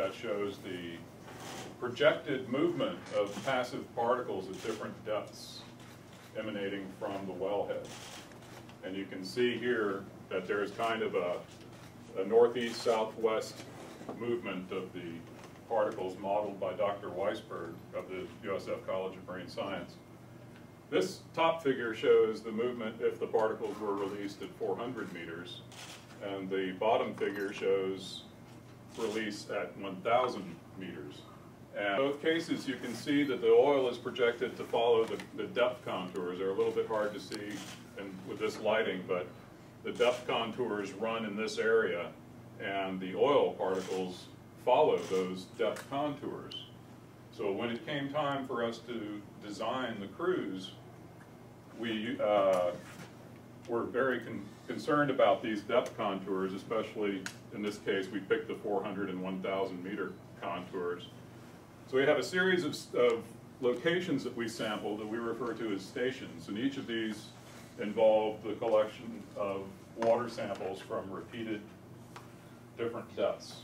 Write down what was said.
that shows the projected movement of passive particles at different depths emanating from the wellhead. And you can see here that there's kind of a, a northeast southwest movement of the particles modeled by Dr. Weisberg of the USF College of Marine Science. This top figure shows the movement if the particles were released at 400 meters, and the bottom figure shows release at 1,000 meters. And in both cases, you can see that the oil is projected to follow the, the depth contours. They're a little bit hard to see with this lighting, but the depth contours run in this area, and the oil particles follow those depth contours. So when it came time for us to design the cruise, we uh, were very con concerned about these depth contours, especially in this case, we picked the 400 and 1,000 meter contours. So we have a series of, of locations that we sampled that we refer to as stations, and each of these involved the collection of water samples from repeated different depths.